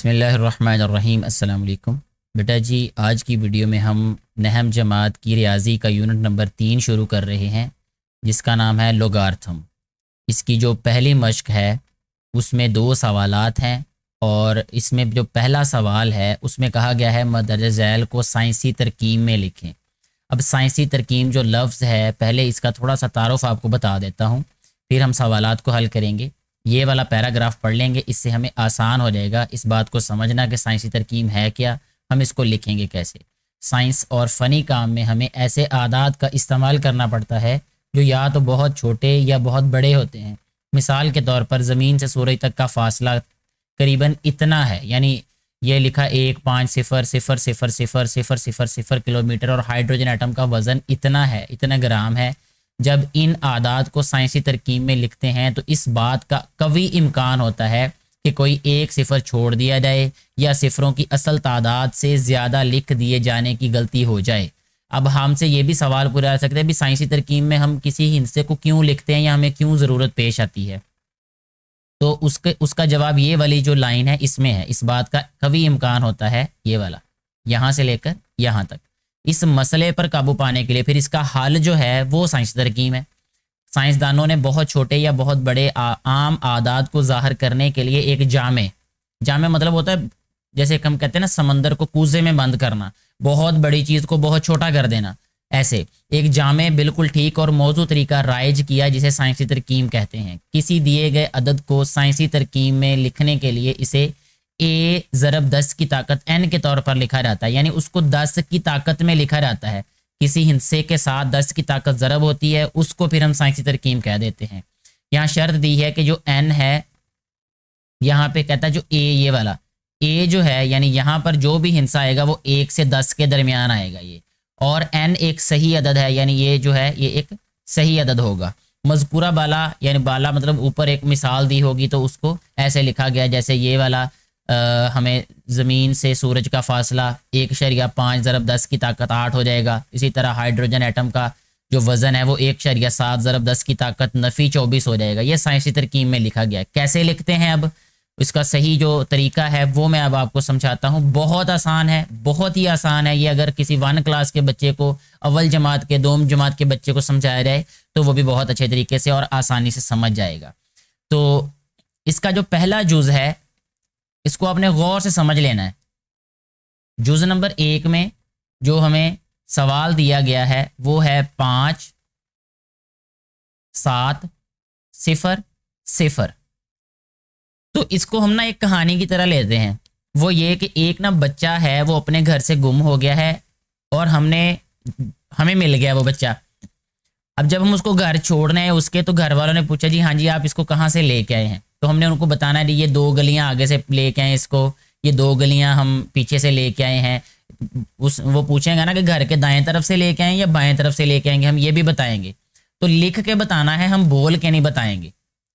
बसमीम अल्लाम बेटा जी, आज की वीडियो में हम नहम जमात की रियाजी का यूनिट नंबर तीन शुरू कर रहे हैं, जिसका नाम है लोगार्थम। इसकी जो पहली मश्क है, उसमें दो सवालात हैं और इसमें जो पहला सवाल है, उसमें कहा गया है, मदर झैल को साइंसी तरकीब में लिखें। अब साइंसी तरकीब जो लफ्ज़ है, पहले इसका थोड़ा सा तारफ़ आपको बता देता हूँ, फिर हम सवालात को हल करेंगे। ये वाला पैराग्राफ पढ़ लेंगे, इससे हमें आसान हो जाएगा। इस बात को समझना कि साइंसी तरकीम है क्या, हम इसको लिखेंगे कैसे? साइंस और फ़नी काम में हमें ऐसे आदात का इस्तेमाल करना पड़ता है, जो या तो बहुत छोटे या बहुत बड़े होते हैं। मिसाल के तौर पर ज़मीन से सूरज तक का फासला करीबन इतना है, यानी ये लिखा एक, पाँच, सिफर सिफर सिफर सिफर सिफर सिफर सिफर किलोमीटर और हाइड्रोजन एटम का वज़न इतना है, इतना ग्राम है जब इन आदात को साइंसी तरकीब में लिखते हैं तो इस बात का कभी इम्कान होता है कि कोई एक सिफर छोड़ दिया जाए या सिफरों की असल तादाद से ज़्यादा लिख दिए जाने की गलती हो जाए। अब हमसे ये भी सवाल पूरा सकते हैं भी साइंसी तरकीब में हम किसी हिस्से को क्यों लिखते हैं या हमें क्यों ज़रूरत पेश आती है? तो उसके, उसका जवाब ये वाली जो लाइन है, इसमें है। इस बात का कभी इम्कान होता है ये वाला। यहाँ से लेकर यहाँ तक। इस मसले पर काबू पाने के लिए फिर इसका हल जो है वो साइंस तरकीम है। साइंसदानों ने बहुत छोटे या बहुत बड़े आ, आम आदात को ज़ाहिर करने के लिए एक जामे। जामे मतलब होता है जैसे हम कहते हैं ना समंदर को कूजे में बंद करना बहुत बड़ी चीज़ को बहुत छोटा कर देना ऐसे। एक जामे बिल्कुल ठीक और मौजू तरीका राइज किया जिसे साइंसी तरकीम कहते हैं। किसी दिए गए अदद को साइंसी तरकीम में लिखने के लिए इसे ए ज़रब दस की ताकत एन के तौर पर लिखा जाता है, यानी उसको दस की ताकत में लिखा जाता है। किसी हिस्से के साथ दस की ताकत ज़रब होती है, उसको फिर हम साइंसी तरकीम कह देते हैं। यहाँ शर्त दी है कि जो एन है, यहाँ पे कहता है जो ए, ये वाला। ए जो है, यानी यहाँ पर जो भी हिंसा आएगा, वो एक से दस के दरमियान आएगा ये। और एन एक सही अदद है, यानी ये जो है, ये एक सही अदद होगा। मजकूरा बाला, यानी बाला मतलब ऊपर एक मिसाल दी होगी तो उसको ऐसे लिखा गया, जैसे ये वाला हमें ज़मीन से सूरज का फासला एक शरिया पाँच ज़रब दस की ताकत आठ हो जाएगा। इसी तरह हाइड्रोजन एटम का जो वज़न है वो एक शरिया सात ज़रब दस की ताकत नफ़ी चौबीस हो जाएगा। ये साइंसी तरकीब में लिखा गया है। कैसे लिखते हैं अब? इसका सही जो तरीका है वो मैं अब आपको समझाता हूँ। बहुत आसान है, बहुत ही आसान है। ये अगर किसी वन क्लास के बच्चे को, अव्वल जमात के, दोम जमात के बच्चे को समझाया जाए तो वो भी बहुत अच्छे तरीके से और आसानी से समझ जाएगा। तो इसका जो पहला जुज़ है इसको आपने गौर से समझ लेना है। जुज नंबर एक में जो हमें सवाल दिया गया है, वो है पाँच, सात, सिफर सिफर। तो इसको हम ना एक कहानी की तरह लेते हैं। वो ये कि एक ना बच्चा है, वो अपने घर से गुम हो गया है और हमने, हमें मिल गया वो बच्चा। अब जब हम उसको घर छोड़ने हैं उसके तो घर वालों ने पूछा, जी हाँ जी, आप इसको कहाँ से लेके आए हैं? तो हमने उनको बताना है ये दो गलियाँ आगे से लेके आए इसको, ये दो गलियाँ हम पीछे से लेके आए हैं। उस, वो पूछेंगे ना कि घर के दाएँ तरफ़ से लेके आए या बाएँ तरफ़ से लेके आएँगे, हम ये भी बताएँगे। तो लिख के बताना है, हम बोल के नहीं बताएँगे।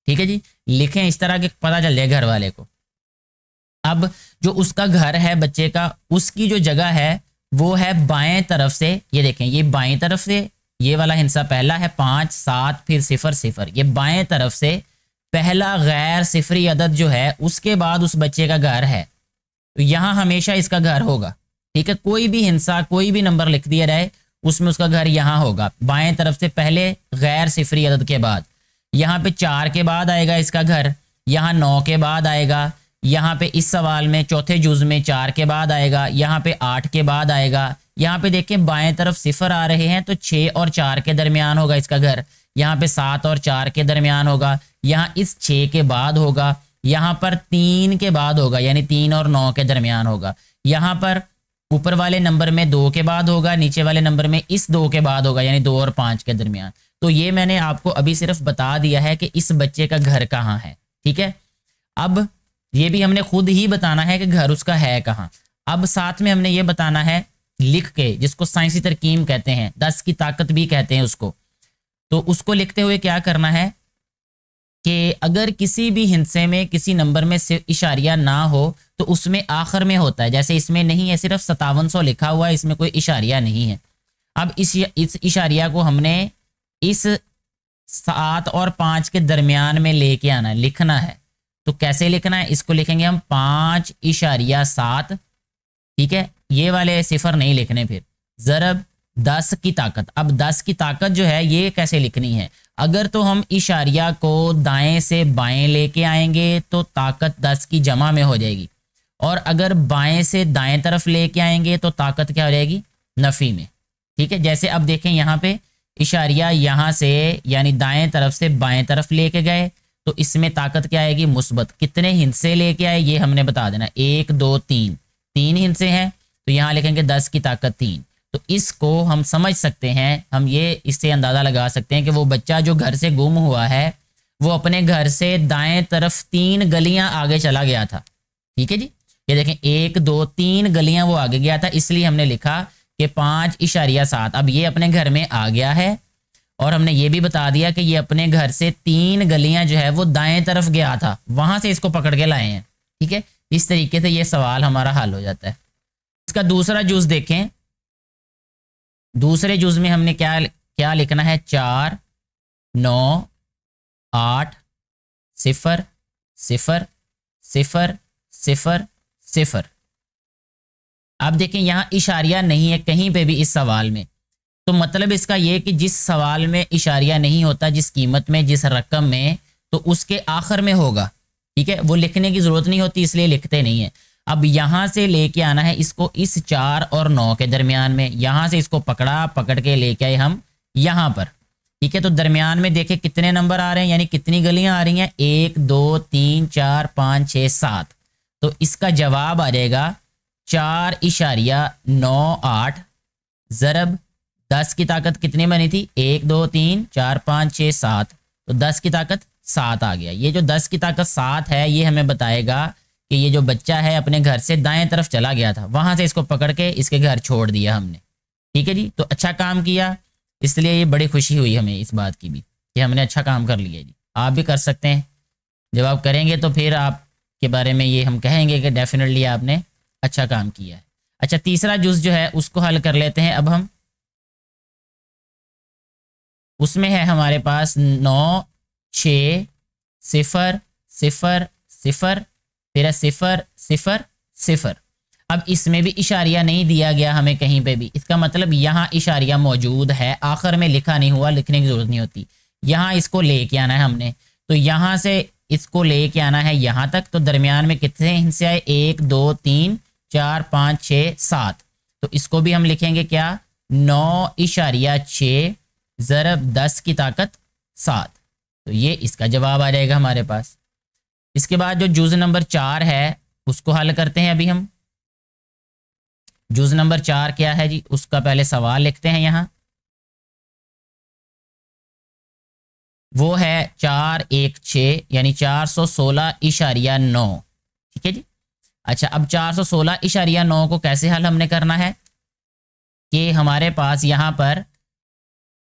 ठीक है जी? लिखें इस तरह के, पता चल जाए घर वाले को। अब जो उसका घर है, बच्चे का, उसकी जो जगह है, वो है बाएँ तरफ़ से, ये देखें, ये बाएँ तरफ़ से, ये वाला हिंसा पहला है, पाँच, सात, फिर सिफर सिफर। ये बाएँ तरफ़ से पहला गैर सिफरी अदद जो है, उसके बाद उस बच्चे का घर है। तो यहाँ हमेशा इसका घर होगा। ठीक है? कोई भी हिंसा, कोई भी नंबर लिख दिया जाए उसमें उसका घर यहाँ होगा। बाएँ तरफ़ से पहले गैर सिफरी अदद के बाद। यहाँ पे चार के बाद आएगा इसका घर, यहाँ नौ के बाद आएगा, यहाँ पे इस सवाल में चौथे जुज में चार के बाद आएगा, यहाँ पे आठ के बाद आएगा। यहाँ पे देखें बाएँ तरफ़ सिफर आ रहे हैं तो छः और चार के दरमियान होगा इसका घर। यहाँ पे सात और चार के दरमियान होगा, यहाँ इस छः के बाद होगा, यहाँ पर तीन के बाद होगा, यानी तीन और नौ के दरमियान होगा। यहाँ पर ऊपर वाले नंबर में दो के बाद होगा, नीचे वाले नंबर में इस दो के बाद होगा, यानी दो और पाँच के दरमियान। तो ये मैंने आपको अभी सिर्फ़ बता दिया है कि इस बच्चे का घर कहाँ है, ठीक है? अब ये भी हमने खुद ही बताना है कि घर उसका है कहाँ। अब साथ में हमने ये बताना है लिख के, जिसको साइंसी तरकीम कहते हैं, दस की ताकत भी कहते हैं उसको। तो उसको लिखते हुए क्या करना है कि अगर किसी भी हिंसे में, किसी नंबर में इशारिया ना हो तो उसमें आखिर में होता है। जैसे इसमें नहीं है, सिर्फ़ सतावन सौ लिखा हुआ है, इसमें कोई इशारिया नहीं है। अब इस इस इशारिया को हमने इस सात और पाँच के दरमियान में लेके आना है, लिखना है। तो कैसे लिखना है? इसको लिखेंगे हम पाँच इशारिया सात, ठीक है? ये वाले सिफर नहीं लिखने फिर। जरब दस की ताकत। अब दस की ताकत जो है, ये कैसे लिखनी है? अगर तो हम इशारिया को दाएँ से बाएँ लेके आएँगे तो ताकत दस की जमा में हो जाएगी। और अगर बाएँ से दाएँ तरफ़ लेके आएँगे तो ताकत क्या हो जाएगी? नफ़ी में। ठीक है? जैसे अब देखें यहाँ पे, इशारिया यहाँ से, यानी दाएँ तरफ़ से बाएँ तरफ़ लेके गए तो इसमें ताकत क्या आएगी? मुस्बत। कितने हिंसे लेके आए, ये हमने बता देना। एक, दो, तीन। तीन हिंसे हैं तो यहाँ लिखेंगे दस की ताकत तीन। तो इसको हम समझ सकते हैं, हम ये इससे अंदाज़ा लगा सकते हैं कि वो बच्चा जो घर से गुम हुआ है, वो अपने घर से दाएँ तरफ़ तीन गलियाँ आगे चला गया था। ठीक है जी? ये देखें, एक, दो, तीन गलियाँ वो आगे गया था, इसलिए हमने लिखा कि पाँच इशारिया सात। अब ये अपने घर में आ गया है और हमने ये भी बता दिया कि ये अपने घर से तीन गलियाँ जो है वो दाएँ तरफ़ गया था। वहाँ से इसको पकड़ के लाए हैं। ठीक है? इस तरीके से ये सवाल हमारा हल हो जाता है। इसका दूसरा जूस देखें। दूसरे जुज में हमने क्या क्या लिखना है? चार, नौ, आठ, सिफर सिफर सिफर सिफर सिफर। अब देखें, यहाँ इशारिया नहीं है कहीं पे भी इस सवाल में। तो मतलब इसका यह कि जिस सवाल में इशारिया नहीं होता, जिस कीमत में, जिस रकम में तो उसके आखिर में होगा। ठीक है? वो लिखने की ज़रूरत नहीं होती, इसलिए लिखते नहीं है। अब यहाँ से लेके आना है इसको इस चार और नौ के दरमियान में। यहाँ से इसको पकड़ा, पकड़ के लेके आए हम यहाँ पर। ठीक है तो दरमियान में देखे कितने नंबर आ रहे हैं, यानी कितनी गलियाँ आ रही हैं? एक, दो, तीन, चार, पाँच छः सात। तो इसका जवाब आ जाएगा चार इशारिया नौ, आठ। ज़रब, दस की ताकत कितनी बनी थी? एक, दो, तीन, चार, पाँच छः सात। तो दस की ताकत सात आ गया। ये जो दस की ताकत सात है, ये हमें बताएगा कि ये जो बच्चा है अपने घर से दाएँ तरफ़ चला गया था, वहाँ से इसको पकड़ के इसके घर छोड़ दिया हमने। ठीक है जी? तो अच्छा काम किया, इसलिए ये बड़ी खुशी हुई हमें इस बात की भी, कि हमने अच्छा काम कर लिया जी। आप भी कर सकते हैं। जब आप करेंगे तो फिर आपके बारे में ये हम कहेंगे कि डेफिनेटली आपने अच्छा काम किया है। अच्छा तीसरा जूस जो है, उसको हल कर लेते हैं। अब हम उसमें है हमारे पास नौ, छ, सिफर सिफर सिफर फिर सिफर सिफर सिफर। अब इसमें भी इशारिया नहीं दिया गया हमें कहीं पे भी। इसका मतलब यहाँ इशारिया मौजूद है। आखिर में लिखा नहीं हुआ, लिखने की ज़रूरत नहीं होती। यहाँ इसको लेके आना है हमने। तो यहाँ से इसको लेके आना है यहाँ तक। तो दरमियान में कितने हिस्से आए एक, दो, तीन, चार, पाँच, छ, सात। तो इसको भी हम लिखेंगे क्या? नौ इशारिया छ, ज़रब दस की ताकत सात। तो ये इसका जवाब आ जाएगा हमारे पास। इसके बाद जो जूज नंबर चार है, उसको हल करते हैं अभी हम। जूज नंबर चार क्या है जी? उसका पहले सवाल लिखते हैं यहाँ। वो है चार एक छ, यानी चार सौ सोलह इशारिया नौ। ठीक है जी? अच्छा अब चार सौ सोलह इशारिया नौ को कैसे हल हमने करना है? कि हमारे पास यहाँ पर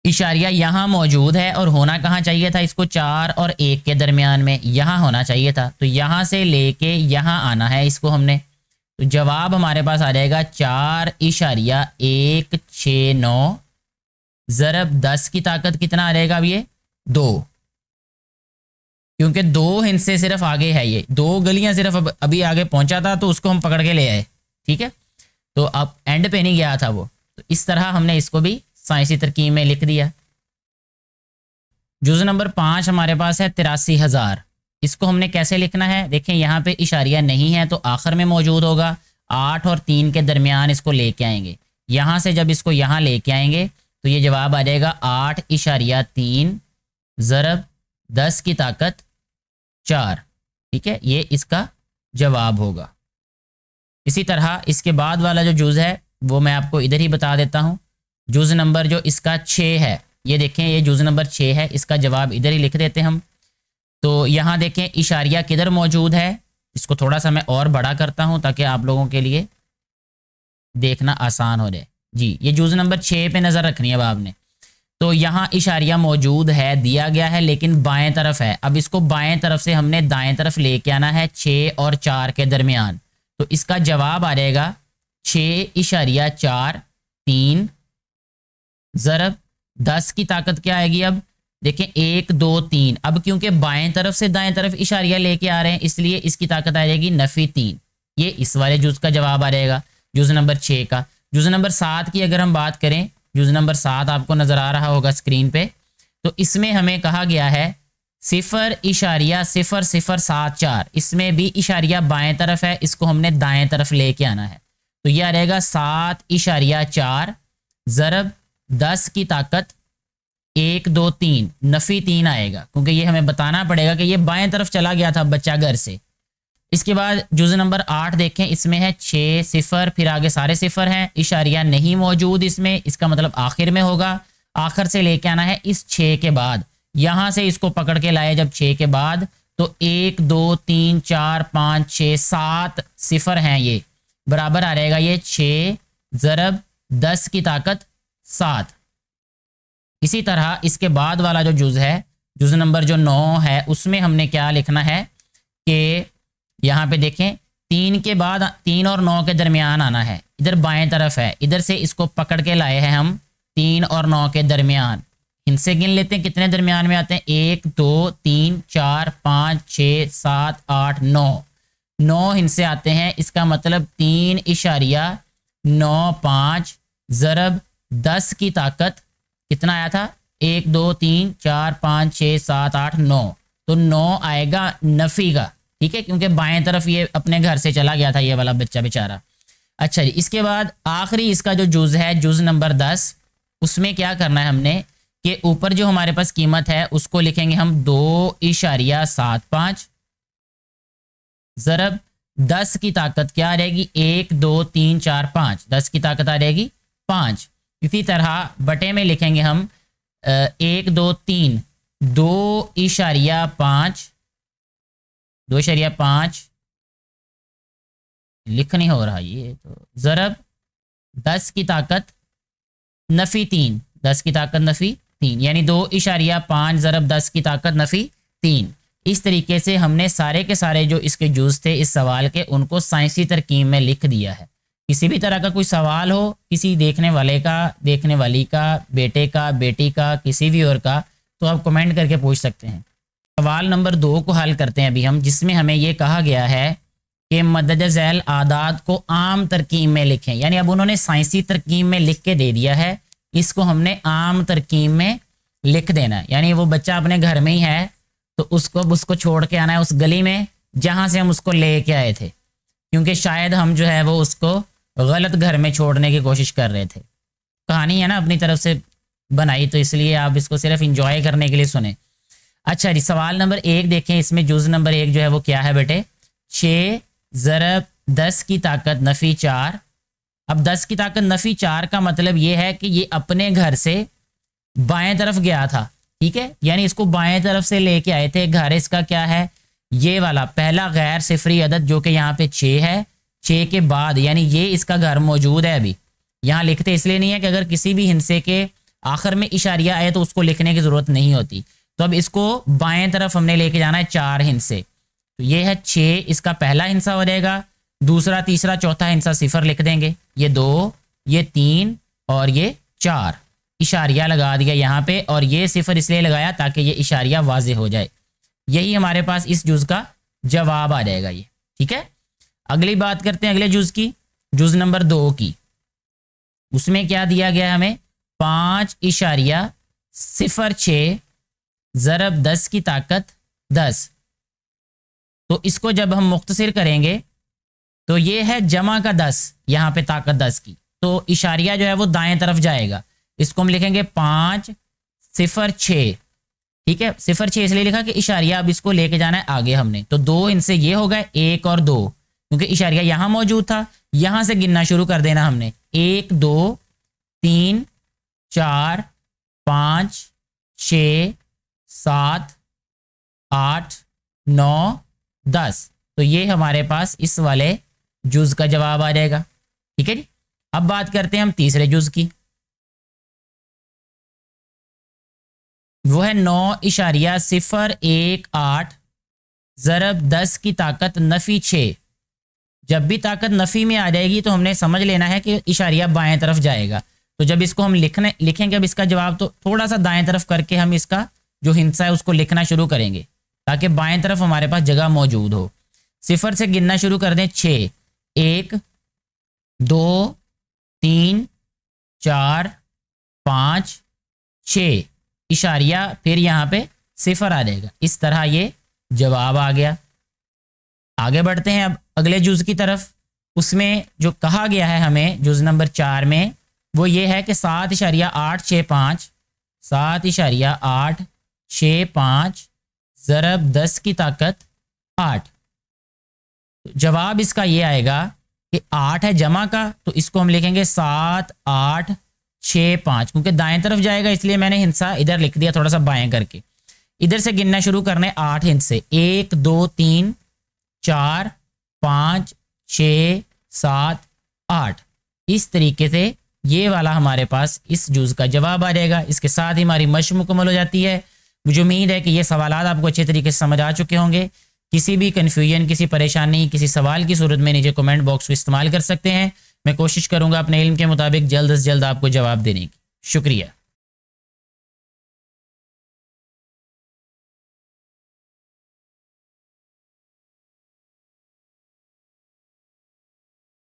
इशारिया यहाँ मौजूद है और होना कहाँ चाहिए था? इसको चार और एक के दरमियान में यहाँ होना चाहिए था। तो यहाँ से लेके यहाँ आना है इसको हमने। तो जवाब हमारे पास आ जाएगा चार इशारिया, एक छ नौ। ज़रब दस की ताकत कितना आ जाएगा अब ये? दो। क्योंकि दो हिस्से सिर्फ़ आगे है ये। दो गलियाँ सिर्फ़ अब, अभी आगे पहुँचा था तो उसको हम पकड़ के ले आए। ठीक है? तो अब एंड पे नहीं गया था वो। तो इस तरह हमने इसको भी साइंसी तरकीब में लिख दिया। जुज नंबर पाँच हमारे पास है तिरासी हज़ार। इसको हमने कैसे लिखना है? देखें, यहाँ पे इशारिया नहीं है तो आखिर में मौजूद होगा। आठ और तीन के दरमियान इसको लेके आएँगे। यहाँ से जब इसको यहाँ लेके आएँगे तो ये जवाब आ जाएगा आठ इशारिया तीन, ज़रब दस की ताकत चार। ठीक है? ये इसका जवाब होगा। इसी तरह इसके बाद वाला जो जुज़ है, वो मैं आपको इधर ही बता देता हूँ। जुज़ नंबर जो इसका छः है, ये देखें, ये जुज़ नंबर छः है, इसका जवाब इधर ही लिख देते हम। तो यहाँ देखें, इशारिया किधर मौजूद है? इसको थोड़ा सा मैं और बड़ा करता हूँ ताकि आप लोगों के लिए देखना आसान हो जाए। जी, ये जुज़ नंबर छः पे नज़र रखनी है अब आपने। तो यहाँ इशारिया मौजूद है, दिया गया है, लेकिन बाएँ तरफ़ है। अब इसको बाएँ तरफ़ से हमने दाएँ तरफ़ लेके आना है, छः और चार के दरमियान। तो इसका जवाब आ जाएगा, छः इशारिया चार, तीन ज़रब, दस की ताकत क्या आएगी अब? देखें, एक, दो, तीन। अब क्योंकि बाएँ तरफ़ से दाएँ तरफ़ इशारिया लेके आ रहे हैं, इसलिए इसकी ताकत आ जाएगी नफ़ी तीन। ये इस वाले जुज का जवाब आ जाएगा, जुज नंबर छः का। जुज नंबर सात की अगर हम बात करें, जुज नंबर सात आपको नज़र आ रहा होगा स्क्रीन पे तो इसमें हमें कहा गया है, सिफर इशारिया, सिफर सिफर सात, चार। इसमें भी इशारिया बाएँ तरफ़ है, इसको हमने दाएँ तरफ़ लेके आना है। तो यह आ रहेगा सात इशारिया चार, ज़रब दस की ताकत एक, दो, तीन, नफ़ी तीन आएगा। क्योंकि ये हमें बताना पड़ेगा कि ये बाएँ तरफ़ चला गया था बच्चा घर से। इसके बाद जुज नंबर आठ देखें, इसमें है छः सिफर, फिर आगे सारे सिफर हैं। इशारिया नहीं मौजूद इसमें, इसका मतलब आखिर में होगा। आखिर से लेके आना है इस छः के बाद। यहाँ से इसको पकड़ के लाए जब छः के बाद तो एक, दो, तीन, चार, पाँच छः सात सिफर हैं ये। बराबर आ रहेगा ये छः ज़रब दस की ताकत सात। इसी तरह इसके बाद वाला जो जुज है, जुज नंबर जो नौ है, उसमें हमने क्या लिखना है कि यहाँ पे देखें, तीन के बाद, तीन और नौ के दरमियान आना है। इधर बाएँ तरफ़ है, इधर से इसको पकड़ के लाए हैं हम तीन और नौ के दरमियान। इनसे गिन लेते हैं, कितने दरमियान में आते हैं? एक, दो, तीन, चार, पाँच, छ, सात, आठ, नौ। नौ हिंसे आते हैं, इसका मतलब तीन इशारिया, नौ, पाँच, ज़रब दस की ताकत कितना आया था? एक, दो, तीन, चार, पाँच छः सात, आठ, नौ। तो नौ आएगा नफ़ी का ठीक है? क्योंकि बाएँ तरफ़ ये अपने घर से चला गया था, ये वाला बच्चा बेचारा। अच्छा जी, इसके बाद आखिरी इसका जो जुज है, जुज नंबर दस, उसमें क्या करना है हमने कि ऊपर जो हमारे पास कीमत है, उसको लिखेंगे हम दो इशारिया सात पाँच। ज़रब, दस की ताकत क्या आ रहेगी एक, दो, तीन, चार, पाँच। दस की ताकत आ रहेगी पाँच। इसी तरह बटे में लिखेंगे हम एक, दो, तीन, दो इशारिया पाँच, दो इशारिया पाँच, लिख नहीं हो रहा ये तो ज़रब, दस की ताकत, नफ़ी तीन, दस की ताकत नफ़ी तीन, यानी दो इशारिया पाँच, ज़रब, दस की ताकत नफ़ी तीन। इस तरीके से हमने सारे के सारे जो इसके जूस थे, इस सवाल के, उनको साइंसी तरकीब में लिख दिया है। किसी भी तरह का कोई सवाल हो, किसी देखने वाले का, देखने वाली का, बेटे का, बेटी का, किसी भी और का तो आप कमेंट करके पूछ सकते हैं। सवाल नंबर दो को हल करते हैं अभी हम, जिसमें हमें ये कहा गया है कि मदद झैल आदात को आम तरकीब में लिखें। यानी अब उन्होंने साइंसी तरकीब में लिख के दे दिया है, इसको हमने आम तरकीब में लिख देना है। यानी वो बच्चा अपने घर में ही है तो उसको उसको छोड़ के आना है उस गली में, जहाँ से हम उसको ले के आए थे। क्योंकि शायद हम जो है वो उसको गलत घर में छोड़ने की कोशिश कर रहे थे। कहानी है ना अपनी तरफ़ से बनाई तो इसलिए आप इसको सिर्फ़ इंजॉय करने के लिए सुने। अच्छा जी, सवाल नंबर एक देखें, इसमें जुज नंबर एक जो है वो क्या है बेटे? छ ज़रब दस की ताकत नफ़ी चार। अब दस की ताकत नफ़ी चार का मतलब ये है कि ये अपने घर से बाएँ तरफ़ गया था, ठीक है? यानी इसको बाएँ तरफ़ से लेके आए थे, घर इसका क्या है? ये वाला, पहला गैर सिफरी अदद जो कि यहाँ पे छः है छः के बाद, यानी ये इसका घर मौजूद है अभी। यहाँ लिखते इसलिए नहीं है कि अगर किसी भी हिंसे के आखिर में इशारिया आए तो उसको लिखने की ज़रूरत नहीं होती। तो अब इसको बाएँ तरफ़ हमने लेके जाना है चार हिंसे। तो ये है छः इसका पहला हिंसा हो जाएगा। दूसरा, तीसरा, चौथा हिंसा सिफर लिख देंगे। ये दो, ये तीन और ये चार। इशारिया लगा दिया यहाँ पे और ये सिफर इसलिए लगाया ताकि ये इशारिया वाजे हो जाए। यही हमारे पास इस जुज का जवाब आ जाएगा ये। ठीक है? अगली बात करते हैं, अगले जुज की। जुज नंबर दो की। उसमें क्या दिया गया हमें? पाँच इशारिया, सिफर छ, ज़रब दस की ताकत दस। तो इसको जब हम मुख्तसर करेंगे तो ये है जमा का दस, यहाँ पे ताकत दस की। तो इशारिया जो है वो दाएँ तरफ़ जाएगा। इसको हम लिखेंगे पाँच, सिफर छ। ठीक है? सिफर छः इसलिए लिखा कि इशारिया अब इसको लेके जाना है आगे हमने। तो दो इनसे ये हो गए, एक और दो। क्योंकि इशारिया यहाँ मौजूद था, यहाँ से गिनना शुरू कर देना हमने। एक, दो, तीन, चार, पाँच छ सात, आठ, नौ, दस। तो ये हमारे पास इस वाले जुज का जवाब आ जाएगा। ठीक है जी? अब बात करते हैं हम तीसरे जुज की। वो है नौ इशारिया, सिफर, एक, आठ, ज़रब, दस की ताकत, नफ़ी छ जब भी ताकत नफ़ी में आ जाएगी तो हमने समझ लेना है कि इशारिया बाएँ तरफ़ जाएगा। तो जब इसको हम लिखने, लिखेंगे, अब इसका जवाब तो थोड़ा सा दाएँ तरफ़ करके हम इसका जो हिंसा है उसको लिखना शुरू करेंगे, ताकि बाएँ तरफ़ हमारे पास जगह मौजूद हो। सिफर से गिनना शुरू कर दें छ एक, दो, तीन, चार, पाँच छ इशारिया फिर यहाँ पे सिफर आ जाएगा। इस तरह ये जवाब आ गया। आगे बढ़ते हैं, अब अगले जुज की तरफ़, उसमें जो कहा गया है हमें, जुज नंबर चार में, वो ये है कि सात इशारिया आठ छः पाँच, सात इशारिया आठ छ पाँच, ज़रब दस की ताकत आठ। जवाब इसका ये आएगा कि आठ है जमा का तो इसको हम लिखेंगे सात आठ छ पाँच, क्योंकि दाएँ तरफ़ जाएगा, इसलिए मैंने हिंसा इधर लिख दिया थोड़ा सा बाएँ करके। इधर से गिनना शुरू करने आठ हिंसे एक, दो, तीन, चार पाँच, छ, सात, आठ। इस तरीके से ये वाला हमारे पास इस जूस का जवाब आ जाएगा। इसके साथ ही हमारी मश मुकम्मल हो जाती है। मुझे उम्मीद है कि ये सवाल आपको अच्छे तरीके से समझ आ चुके होंगे। किसी भी कन्फ्यूज़न किसी परेशानी, किसी सवाल की सूरत में नीचे कमेंट बॉक्स को इस्तेमाल कर सकते हैं। मैं कोशिश करूँगा अपने इल्म के मुताबिक जल्द अज जल्द आपको जवाब देने की। शुक्रिया।